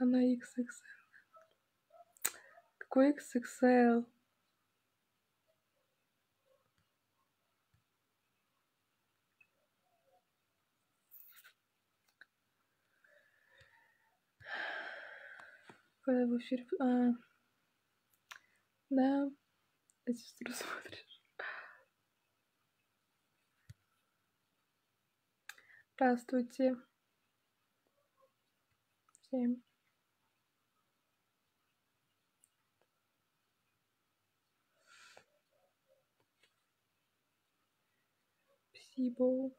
Она XXL. Какой XXL? Когда в эфире... А, да, я сестру смотришь. Здравствуйте. Всем. Спасибо.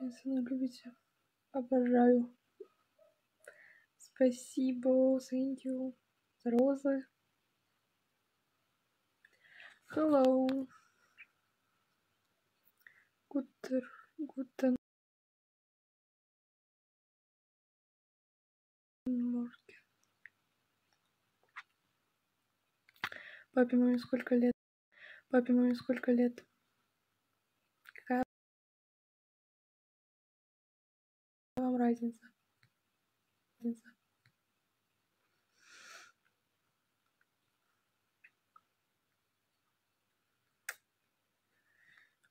Если не любите, обожаю. Спасибо, thank you. Розы. Hello. Guten, guten Папе, маме сколько лет? Папе, маме сколько лет? Какая вам разница? Разница.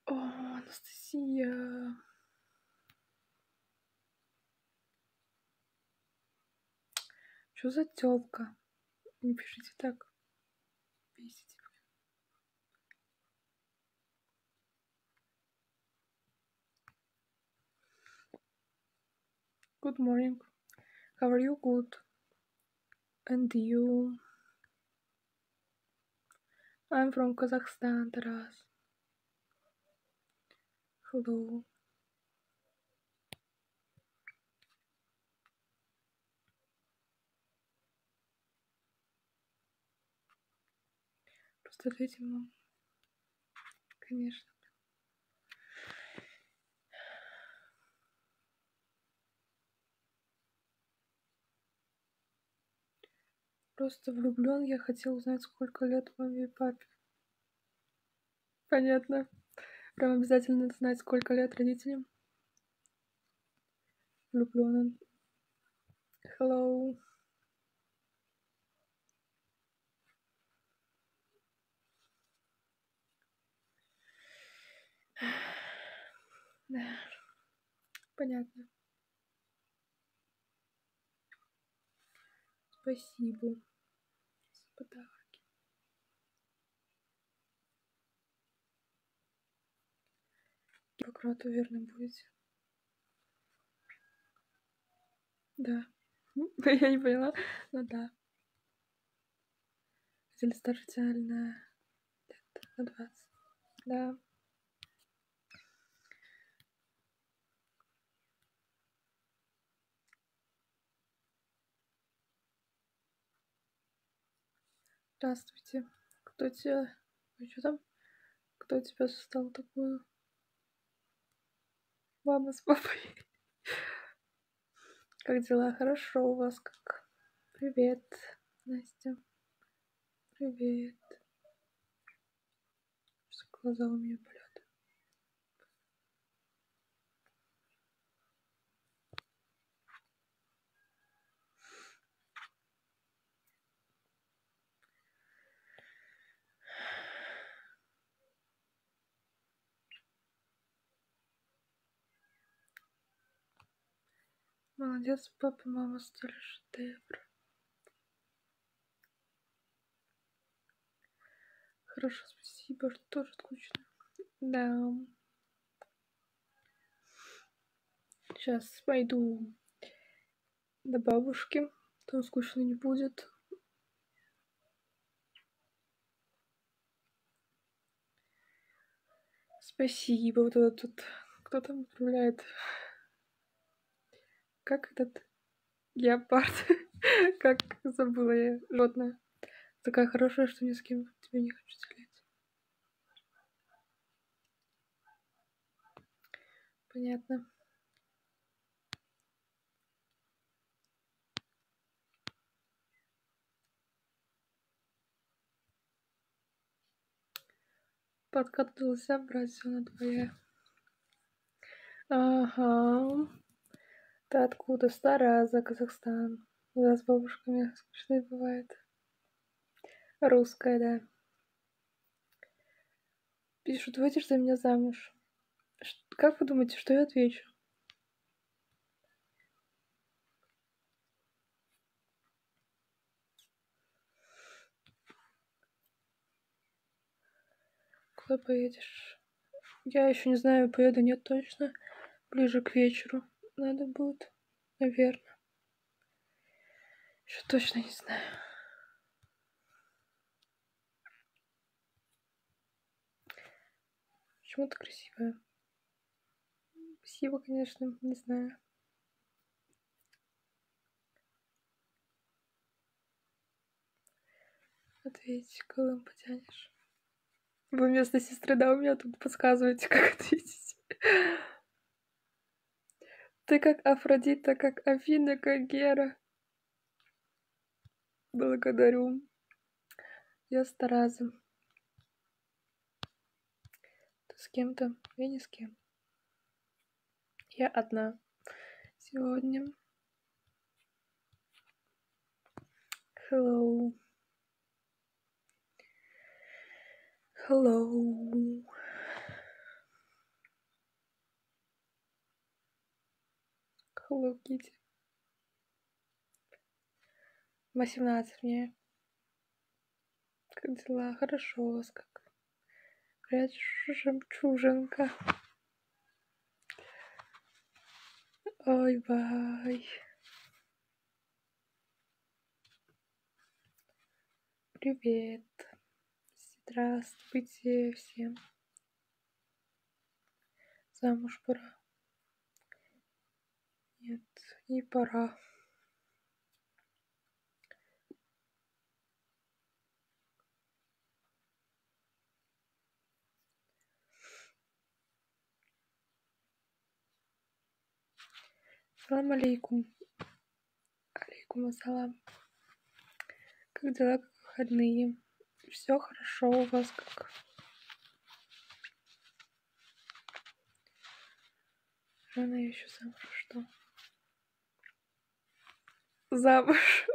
О, Анастасия. Что за тёлка? Не пишите так. basically. Good morning. How are you? Good. And you? I'm from Kazakhstan, Taras. Hello. Просто ответим мам. Конечно. Просто влюблен. Я хотел узнать, сколько лет маме и папе. Понятно. Прям обязательно знать, сколько лет родителям. Влюблен. Hello. Да. Понятно. Спасибо за подарки. Как рад, уверенно будете. Да. Я не поняла, но да. Хотели старше тебя на на 20. Да. Здравствуйте. Кто тебя... Ой, что там? Кто тебя создал такую? Мама с папой. Как дела? Хорошо у вас как? Привет, Настя. Привет. Что глаза у меня болят. Молодец, папа мама стали шедевр. Хорошо, спасибо, тоже скучно. Да. Сейчас пойду до бабушки, там скучно не будет. Спасибо, вот этот тут кто там отправляет как этот геопард, как забыла я, животное. Такая хорошая, что ни с кем тебе не хочу делиться. Понятно. подкатывался брать все на твоє. Ага. Ты откуда? Старая за Казахстан. Да, с бабушками скучно бывает. Русская, да. Пишут, выйдешь за меня замуж. Как вы думаете, что я отвечу? Куда поедешь? Я еще не знаю, поеду, нет, точно. Ближе к вечеру надо будет, наверное. Еще точно не знаю. Почему-то красивая. Спасибо, конечно, не знаю. Ответь, Колым потянешь. Вы вместо сестры, да, у меня тут подсказываете, как ответить. Ты как Афродита, как Афина, как Гера. Благодарю. Я с. Ты с кем-то? Я ни с кем. Я одна. Сегодня. Hello. Hello. Hello Kitty. 18 мне. Как дела? Хорошо у вас как? Говорят, жемчужинка. Ой, бай. Привет. Здравствуйте всем. Замуж пора. Нет, не пора. Салам алейкум. Алейкум ассалам. Как дела, как выходные? Все хорошо у вас как? Рано еще замуж, что? Замуж?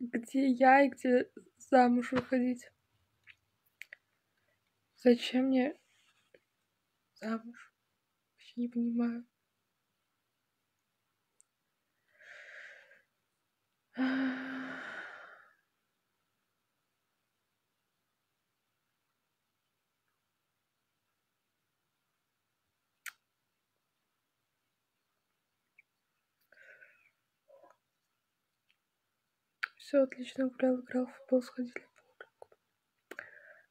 Где я и где замуж выходить? Зачем мне замуж? Вообще не понимаю. Все отлично гулял, играл в футбол, сходили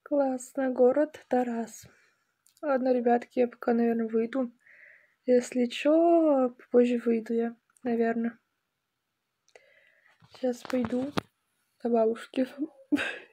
Классно. Город Тарас. Ладно, ребятки, я пока, наверное, выйду. Если что, позже выйду я, наверное. Сейчас пойду до бабушки.